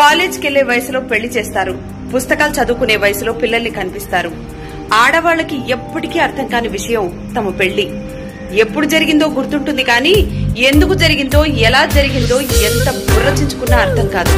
కాలేజ్కి వెళ్ళే వయసులో పెళ్ళి చేస్తారు. పుస్తకాలు చదువుకునే వయసులో పిల్లల్ని కనిపిస్తారు. ఆడవాళ్ళకి ఎప్పటికీ అర్థం కాని విషయం తమ పెళ్ళి. ఎప్పుడు జరిగిందో గుర్తుంటుంది కానీ ఎందుకు జరిగిందో ఎలా జరిగిందో ఎంత బుర్రచించుకున్నా అర్థం కాదు.